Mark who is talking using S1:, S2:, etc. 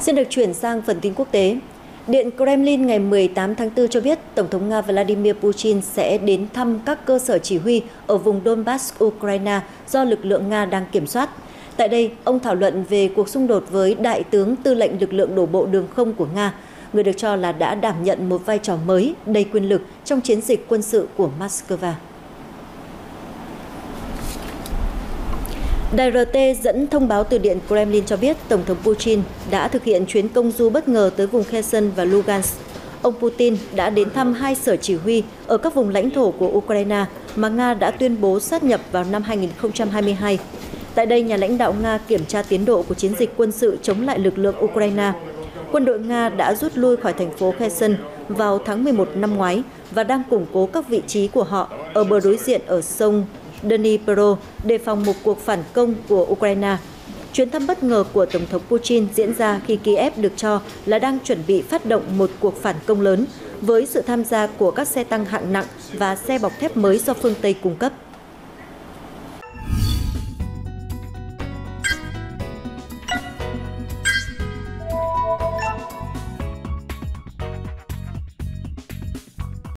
S1: Xin được chuyển sang phần tin quốc tế. Điện Kremlin ngày 18 tháng 4 cho biết Tổng thống Nga Vladimir Putin sẽ đến thăm các cơ sở chỉ huy ở vùng Donbass, Ukraine do lực lượng Nga đang kiểm soát. Tại đây, ông thảo luận về cuộc xung đột với Đại tướng Tư lệnh lực lượng đổ bộ đường không của Nga, người được cho là đã đảm nhận một vai trò mới đầy quyền lực trong chiến dịch quân sự của Moscow. Đài RT dẫn thông báo từ Điện Kremlin cho biết Tổng thống Putin đã thực hiện chuyến công du bất ngờ tới vùng Kherson và Lugansk. Ông Putin đã đến thăm hai sở chỉ huy ở các vùng lãnh thổ của Ukraine mà Nga đã tuyên bố sát nhập vào năm 2022. Tại đây, nhà lãnh đạo Nga kiểm tra tiến độ của chiến dịch quân sự chống lại lực lượng Ukraine. Quân đội Nga đã rút lui khỏi thành phố Kherson vào tháng 11 năm ngoái và đang củng cố các vị trí của họ ở bờ đối diện ở sông Dnipro đề phòng một cuộc phản công của Ukraine. Chuyến thăm bất ngờ của Tổng thống Putin diễn ra khi Kiev được cho là đang chuẩn bị phát động một cuộc phản công lớn với sự tham gia của các xe tăng hạng nặng và xe bọc thép mới do phương Tây cung cấp.